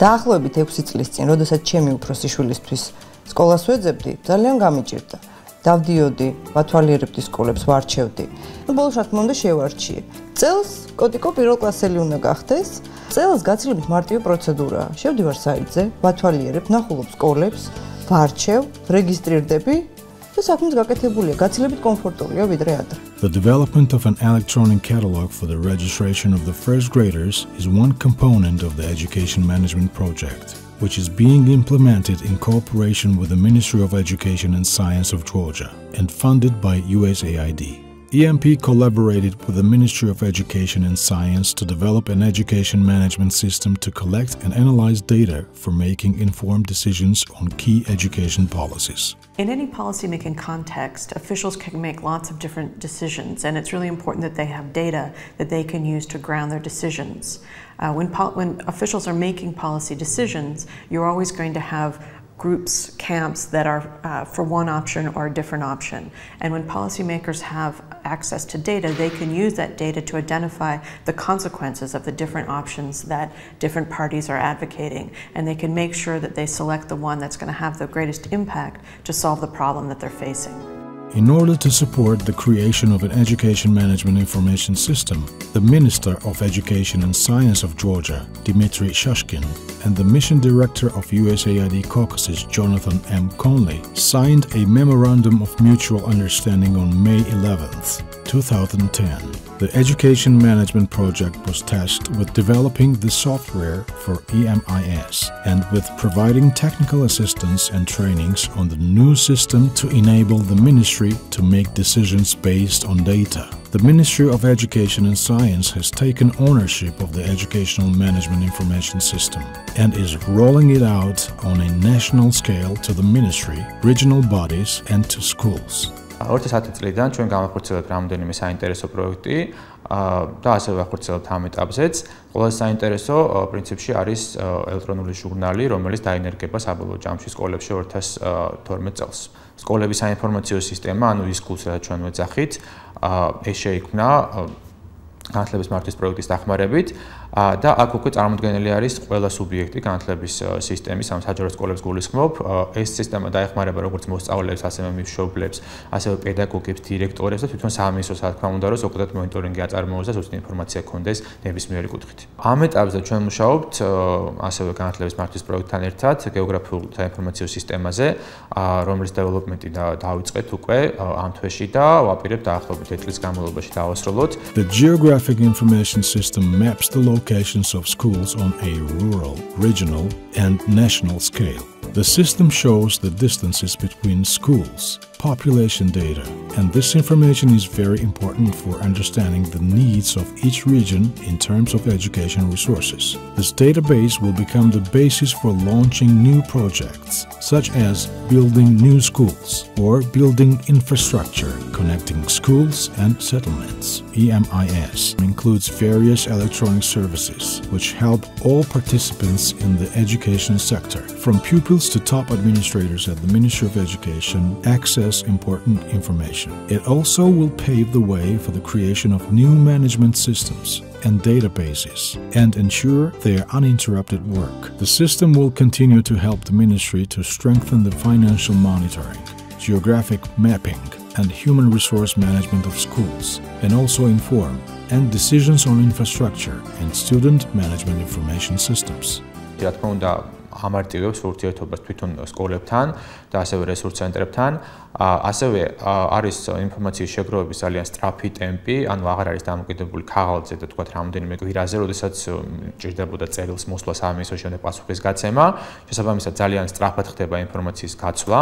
დაახლოებით 6 წლის წინ, როდესაც ჩემი უფროსი შვილისთვის სკოლას ვეძებდი, ძალიან გამიჭირდა. დავდიოდი, ვათვალიერებდი სკოლებს, ვარჩევდი. ნუ ბოლოს რა თქმა უნდა შევარჩიე. წელს კოტიკო პირველკლასელი უნდა გახდეს. წელს გაცილებით მარტივი პროცედურაა. შევდივარ საიტზე, ვათვალიერებ, ნახულობ სკოლებს, ვარჩევ, რეგისტრირდები და საქმე გაკეთებულია, გაცილებით კომფორტულია ვიდრე ადრე. The development of an electronic catalog for the registration of the first graders is one component of the education management project, which is being implemented in cooperation with the Ministry of Education and Science of Georgia and funded by USAID. EMP collaborated with the Ministry of Education and Science to develop an education management system to collect and analyze data for making informed decisions on key education policies. In any policymaking context, officials can make lots of different decisions, and it's really important that they have data that they can use to ground their decisions. Uh, when, when officials are making policy decisions, you're always going to have groups, camps that are uh, for one option or a different option. And when policymakers have access to data, they can use that data to identify the consequences of the different options that different parties are advocating. And they can make sure that they select the one that's going to have the greatest impact to solve the problem that they're facing. In order to support the creation of an education management information system, the Minister of Education and Science of Georgia, Dmitry Shashkin, and the Mission Director of USAID Caucasus, Jonathan M. Conley, signed a Memorandum of Mutual Understanding on May 11, 2010. The Education Management Project was tasked with developing the software for EMIS and with providing technical assistance and trainings on the new system to enable the ministry to make decisions based on data. The Ministry of Education and Science has taken ownership of the Educational Management Information System and is rolling it out on a national scale to the ministry, regional bodies and to schools. 2010 წლიდან ჩვენ გამახორციელებთ რამოდენიმე საინტერესო პროექტი და ასევე ვახორციელებთ ამ ეტაპზეც. ყველაზე საინტერესო პრინციპში არის ელექტრონული ჟურნალი, რომელიც დაინერგება საბოლოო ჯამში სკოლებში 2012 წელს. სკოლების საინფორმაციო სისტემა, ანუ ის კურსი, რაც ჩვენ ვეძახით, ეს შეიქმნა განათლების მართვის პროექტის დახმარებით და აქ უკვე წარმოქმნილი არის ყველა სუბიექტი განათლების სისტემის ამ საჯარო სკოლებს გულისხმობ. ეს სისტემა დაეხმარება როგორც მოსწავლეებს, ასევე მშობლებს, ასევე პედაგოგებს, დირექტორებს და თვითონ სამინისტროს, რა თქმა უნდა, რომ ზოგადად მონიტორინგი აწარმოოს და ზუსტი ინფორმაცია გქონდეს ნებისმიერი კუთხით. ამ ეტაპზე ჩვენ მუშაობთ ასევე განათლების მართვის პროექტთან ერთად გეოგრაფიულ საინფორმაციო სისტემაზე, რომლის დეველოპმენტი დაიწყეთ უკვე ამ თვეში და ვაპირებთ დაახლოებით 1 წლის განმავლობაში დავასრულოთ. The geographic information system maps the locations of schools on a rural, regional, and national scale. The system shows the distances between schools, population data, and this information is very important for understanding the needs of each region in terms of education resources. This database will become the basis for launching new projects, such as building new schools or building infrastructure connecting schools and settlements. EMIS includes various electronic services which help all participants in the education sector, from pupils to top administrators at the Ministry of Education, access important information. It also will pave the way for the creation of new management systems and databases and ensure their uninterrupted work. The system will continue to help the ministry to strengthen the financial monitoring, geographic mapping, and human resource management of schools, and also inform and decisions on infrastructure and student management information systems. ამარტივებს ურთიერთობას თვითონ სკოლებთან და ასევე რესურს ცენტრებთან. ასევე არის ინფორმაციის შეგროვების ძალიან სწრაფი ტემპი, ანუ აღარ არის დამოკიდებული ქაღალდზე და თქვათ რამოდენიმე კვირაზე, როდესაც ჭირდებოდა წერილს მოსვლა სამინისტროს შემდეგ პასუხის გაცემა. შესაბამისად ძალიან სწრაფად ხდება ინფორმაციის გაცვლა.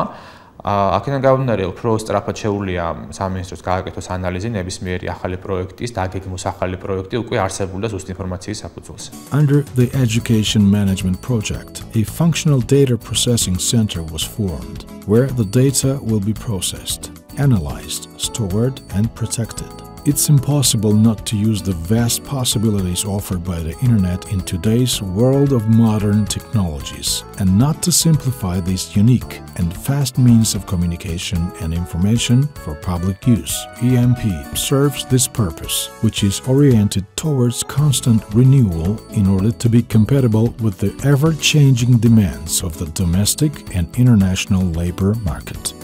აქედან გამომდინარე, უფრო სწრაფად შეუულია სამინისტროს გააკეთოს ანალიზი ნებისმიერი ახალი პროექტის, დაგეგმოს ახალი პროექტი უკვე არსებული და ზუსტ ინფორმაციის საფუძველზე. Under the Education Management Project, a functional data processing center was formed where the data will be processed, analyzed, stored and protected. It's impossible not to use the vast possibilities offered by the internet in today's world of modern technologies and not to simplify this unique and fast means of communication and information for public use. EMP serves this purpose, which is oriented towards constant renewal in order to be compatible with the ever changing demands of the domestic and international labor market.